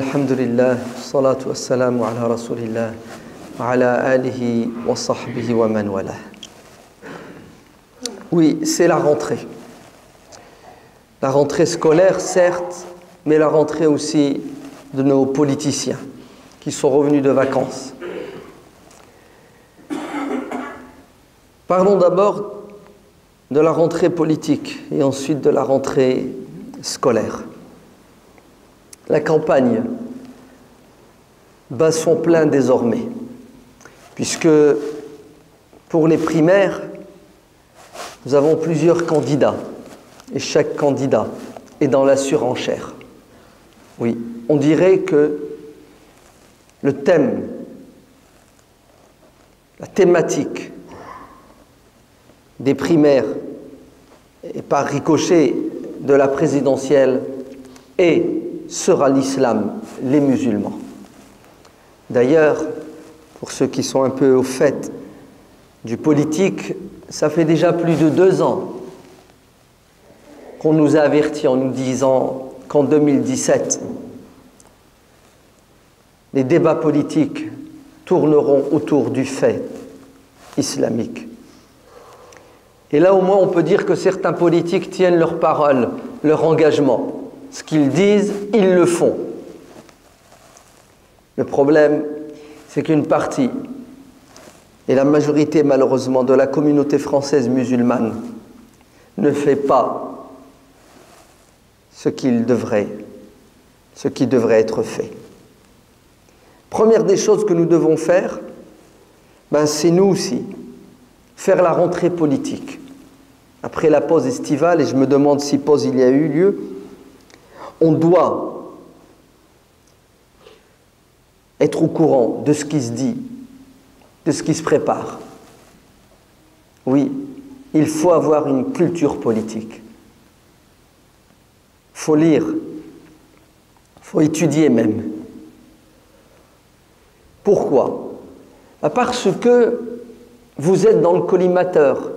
Alhamdulillah, salatu wassalamu ala rasulillah, ala alihi wa wa manwala. Oui, c'est la rentrée. La rentrée scolaire, certes, mais la rentrée aussi de nos politiciens qui sont revenus de vacances. Parlons d'abord de la rentrée politique et ensuite de la rentrée scolaire. La campagne bat son plein désormais, puisque pour les primaires, nous avons plusieurs candidats, et chaque candidat est dans la surenchère. Oui, on dirait que le thème, la thématique des primaires et par ricochet de la présidentielle et sera l'islam, les musulmans. D'ailleurs, pour ceux qui sont un peu au fait du politique, ça fait déjà plus de deux ans qu'on nous a avertis en nous disant qu'en 2017, les débats politiques tourneront autour du fait islamique. Et là, au moins, on peut dire que certains politiques tiennent leur parole, leur engagement. Ce qu'ils disent, ils le font. Le problème, c'est qu'une partie, et la majorité malheureusement de la communauté française musulmane, ne fait pas ce qu'il devrait, ce qui devrait être fait. Première des choses que nous devons faire, ben c'est nous aussi, faire la rentrée politique. Après la pause estivale, et je me demande si pause il y a eu lieu, on doit être au courant de ce qui se dit, de ce qui se prépare. Oui, il faut avoir une culture politique. Il faut lire, il faut étudier même. Pourquoi? Parce que vous êtes dans le collimateur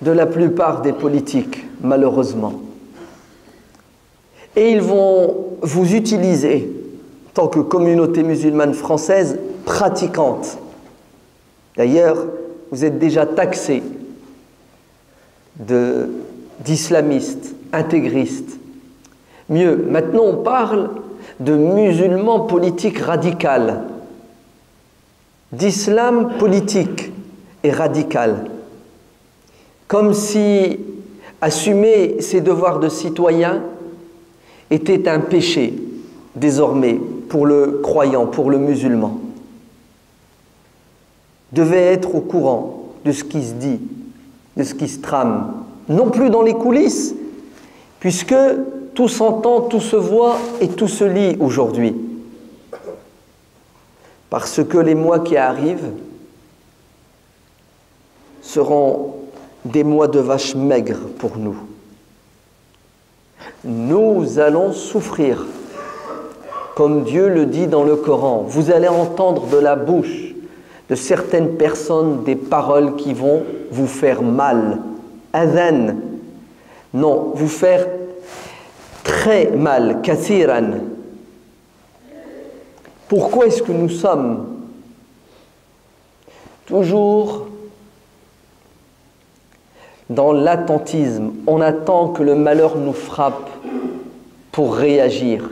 de la plupart des politiques, malheureusement. Et ils vont vous utiliser, en tant que communauté musulmane française pratiquante. D'ailleurs, vous êtes déjà taxés d'islamistes, intégristes. Mieux, maintenant on parle de musulmans politiques radicales, d'islam politique et radical. Comme si assumer ses devoirs de citoyen était un péché désormais pour le croyant, pour le musulman. Devait être au courant de ce qui se dit, de ce qui se trame, non plus dans les coulisses, puisque tout s'entend, tout se voit et tout se lit aujourd'hui. Parce que les mois qui arrivent seront des mois de vaches maigres pour nous. Nous allons souffrir, comme Dieu le dit dans le Coran. Vous allez entendre de la bouche de certaines personnes des paroles qui vont vous faire mal. Adhan. Non, vous faire très mal. Kathiran. Pourquoi est-ce que nous sommes toujours dans l'attentisme. On attend que le malheur nous frappe pour réagir.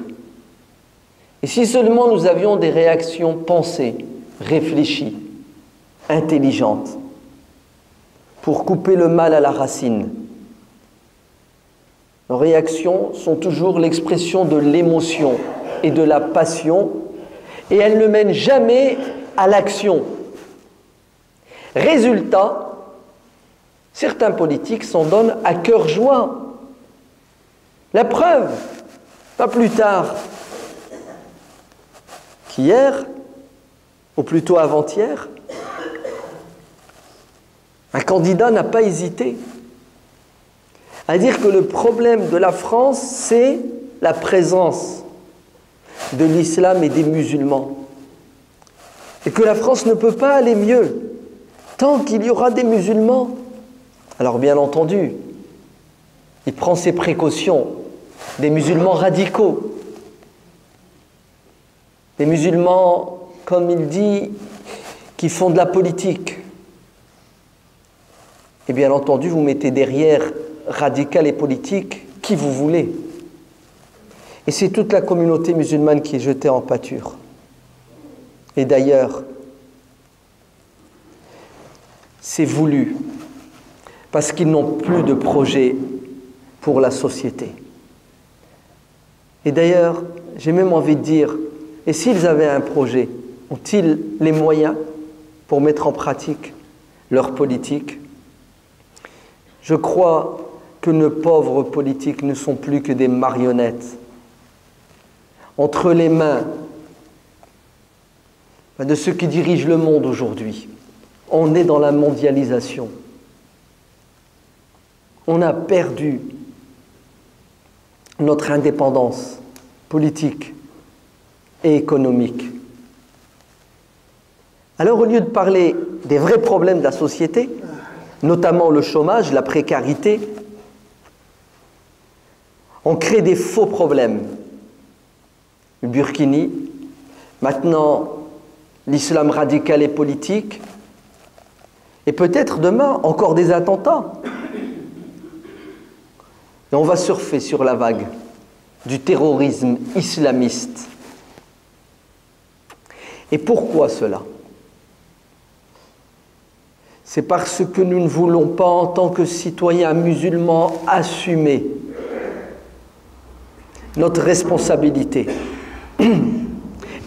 Et si seulement nous avions des réactions pensées, réfléchies, intelligentes, pour couper le mal à la racine. Nos réactions sont toujours l'expression de l'émotion et de la passion, et elles ne mènent jamais à l'action. Résultat, Certains politiques s'en donnent à cœur joie. La preuve, pas plus tard qu'hier, ou plutôt avant-hier, un candidat n'a pas hésité à dire que le problème de la France, c'est la présence de l'islam et des musulmans. Et que la France ne peut pas aller mieux tant qu'il y aura des musulmans. Alors bien entendu, il prend ses précautions des musulmans radicaux. des musulmans, comme il dit, qui font de la politique. Et bien entendu, vous mettez derrière radical et politique qui vous voulez. Et c'est toute la communauté musulmane qui est jetée en pâture. Et d'ailleurs, c'est voulu, parce qu'ils n'ont plus de projet pour la société. Et d'ailleurs, j'ai même envie de dire, et s'ils avaient un projet, ont-ils les moyens pour mettre en pratique leur politique? Je crois que nos pauvres politiques ne sont plus que des marionnettes entre les mains de ceux qui dirigent le monde aujourd'hui. On est dans la mondialisation. On a perdu notre indépendance politique et économique. Alors au lieu de parler des vrais problèmes de la société, notamment le chômage, la précarité, on crée des faux problèmes. Le Burkini, maintenant l'islam radical et politique, et peut-être demain encore des attentats. Et on va surfer sur la vague du terrorisme islamiste. Et pourquoi cela? C'est parce que nous ne voulons pas, en tant que citoyens musulmans, assumer notre responsabilité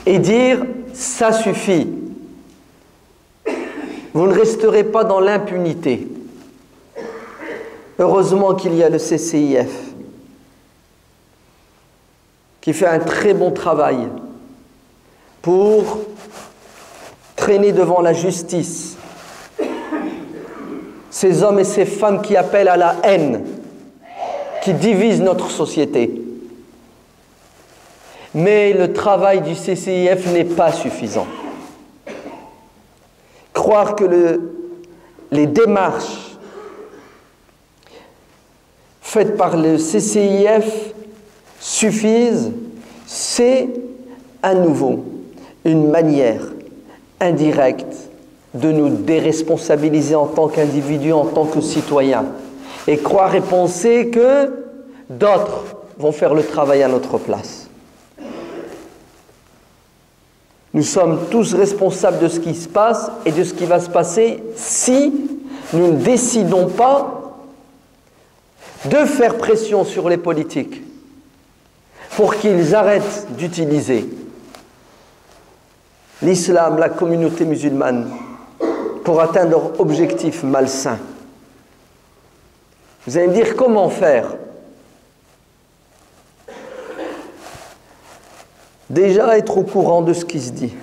et dire ça suffit. Vous ne resterez pas dans l'impunité. Heureusement qu'il y a le CCIF qui fait un très bon travail pour traîner devant la justice ces hommes et ces femmes qui appellent à la haine, qui divisent notre société. Mais le travail du CCIF n'est pas suffisant. Croire que les démarches faites par le CCIF suffisent, c'est à nouveau une manière indirecte de nous déresponsabiliser en tant qu'individus, en tant que citoyens, et croire et penser que d'autres vont faire le travail à notre place. Nous sommes tous responsables de ce qui se passe et de ce qui va se passer si nous ne décidons pas de faire pression sur les politiques pour qu'ils arrêtent d'utiliser l'islam, la communauté musulmane, pour atteindre leur objectif malsain. Vous allez me dire comment faire? Déjà être au courant de ce qui se dit.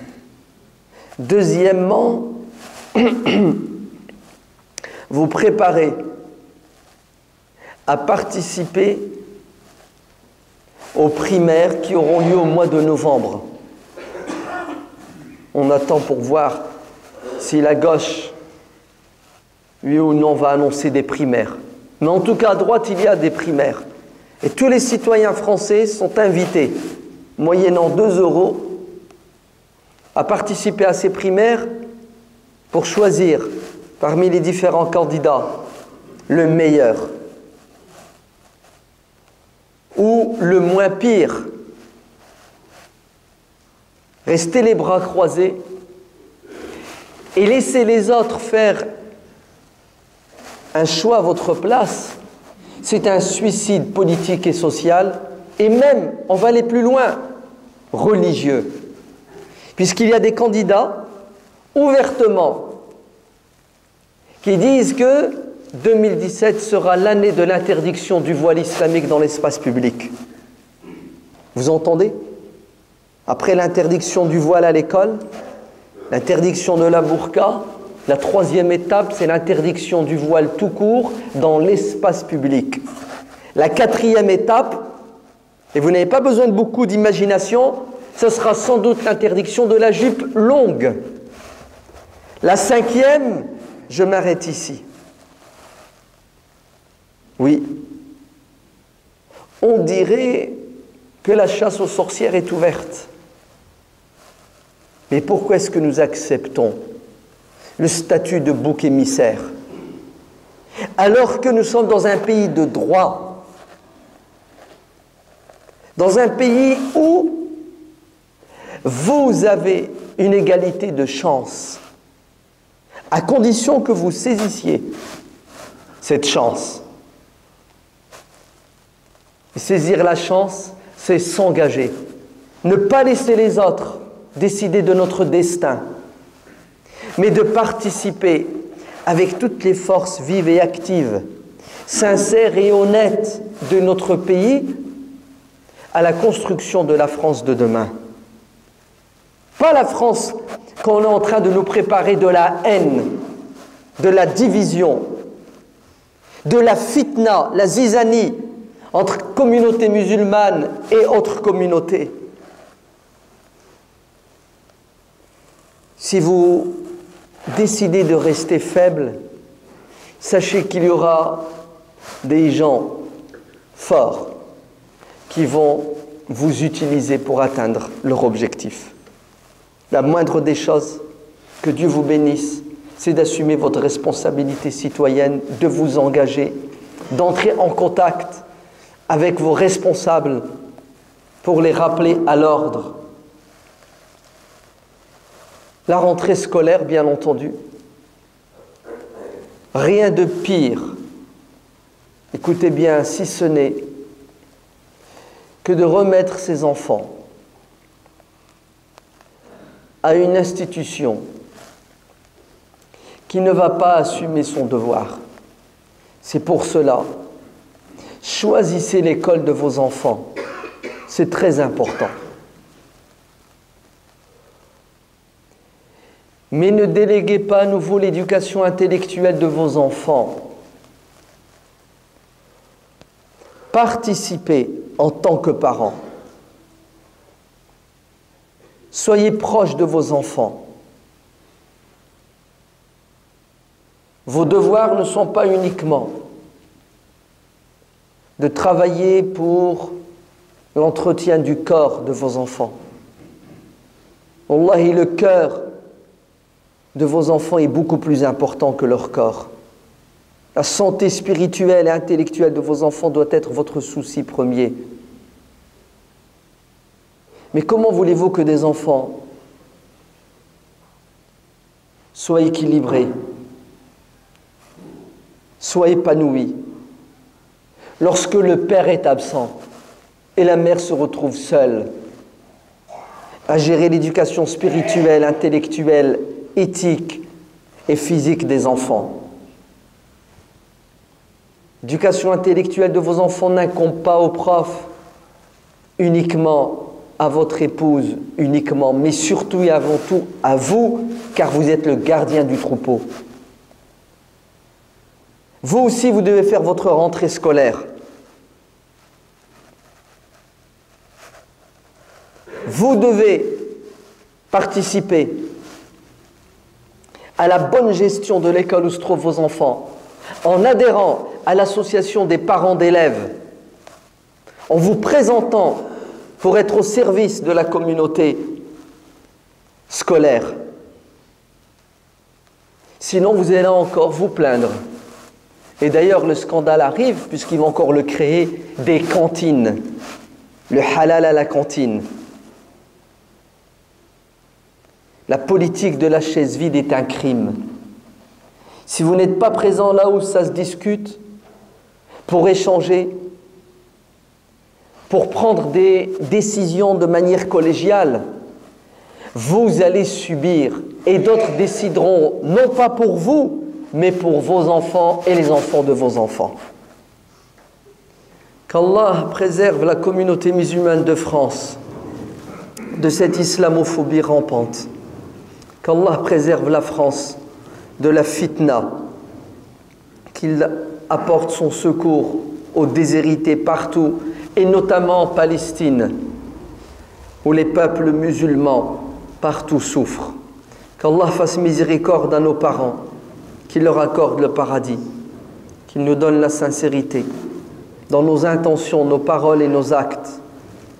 Deuxièmement, vous préparer à participer aux primaires qui auront lieu au mois de novembre. On attend pour voir si la gauche, oui ou non, va annoncer des primaires. Mais en tout cas, à droite, il y a des primaires. Et tous les citoyens français sont invités moyennant 2 euros, à participer à ces primaires pour choisir parmi les différents candidats le meilleur ou le moins pire. Restez les bras croisés et laissez les autres faire un choix à votre place. C'est un suicide politique et social et même, on va aller plus loin, religieux. Puisqu'il y a des candidats ouvertement qui disent que 2017 sera l'année de l'interdiction du voile islamique dans l'espace public. Vous entendez? Après l'interdiction du voile à l'école, l'interdiction de la burqa, la troisième étape, c'est l'interdiction du voile tout court dans l'espace public. La quatrième étape, et vous n'avez pas besoin de beaucoup d'imagination, ce sera sans doute l'interdiction de la jupe longue. La cinquième, je m'arrête ici. Oui, on dirait que la chasse aux sorcières est ouverte. Mais pourquoi est-ce que nous acceptons le statut de bouc émissaire alors que nous sommes dans un pays de droit, dans un pays où vous avez une égalité de chance, à condition que vous saisissiez cette chance? Saisir la chance, c'est s'engager. Ne pas laisser les autres décider de notre destin, mais de participer avec toutes les forces vives et actives, sincères et honnêtes de notre pays à la construction de la France de demain. Pas la France qu'on est en train de nous préparer de la haine, de la division, de la fitna, la zizanie entre communautés musulmanes et autres communautés. Si vous décidez de rester faible, sachez qu'il y aura des gens forts qui vont vous utiliser pour atteindre leur objectif. La moindre des choses, que Dieu vous bénisse, c'est d'assumer votre responsabilité citoyenne, de vous engager, d'entrer en contact avec vos responsables pour les rappeler à l'ordre la rentrée scolaire, bien entendu. Rien de pire, écoutez bien, si ce n'est que de remettre ses enfants à une institution qui ne va pas assumer son devoir. C'est pour cela, choisissez l'école de vos enfants. C'est très important. Mais ne déléguez pas à nouveau l'éducation intellectuelle de vos enfants. Participez en tant que parents. Soyez proches de vos enfants. Vos devoirs ne sont pas uniquement de travailler pour l'entretien du corps de vos enfants. Wallahi, le cœur de vos enfants est beaucoup plus important que leur corps. La santé spirituelle et intellectuelle de vos enfants doit être votre souci premier. Mais comment voulez-vous que des enfants soient équilibrés, soient épanouis, lorsque le père est absent et la mère se retrouve seule à gérer l'éducation spirituelle, intellectuelle éthique et physique des enfants. L'éducation intellectuelle de vos enfants n'incombe pas aux profs, uniquement à votre épouse, uniquement, mais surtout et avant tout à vous, car vous êtes le gardien du troupeau. Vous aussi, vous devez faire votre rentrée scolaire. Vous devez participer à la bonne gestion de l'école où se trouvent vos enfants, en adhérant à l'association des parents d'élèves, en vous présentant pour être au service de la communauté scolaire. Sinon, vous allez encore vous plaindre. Et d'ailleurs, le scandale arrive, puisqu'ils vont encore le créer, des cantines. Le halal à la cantine. La politique de la chaise vide est un crime. Si vous n'êtes pas présent là où ça se discute, pour échanger, pour prendre des décisions de manière collégiale, vous allez subir et d'autres décideront non pas pour vous, mais pour vos enfants et les enfants de vos enfants. Qu'Allah préserve la communauté musulmane de France de cette islamophobie rampante qu'Allah préserve la France de la fitna, qu'il apporte son secours aux déshérités partout, et notamment en Palestine, où les peuples musulmans partout souffrent. Qu'Allah fasse miséricorde à nos parents, qu'il leur accorde le paradis, qu'il nous donne la sincérité dans nos intentions, nos paroles et nos actes,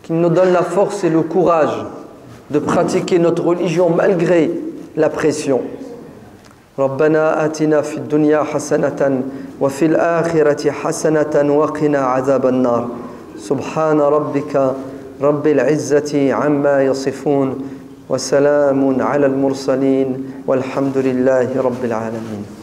qu'il nous donne la force et le courage de pratiquer notre religion malgré la pression. ربنا آتنا في الدنيا حسنة وفي الآخرة حسنة وقنا عذاب النار سبحان ربك رب العزة عما يصفون وسلام على المرسلين والحمد لله رب العالمين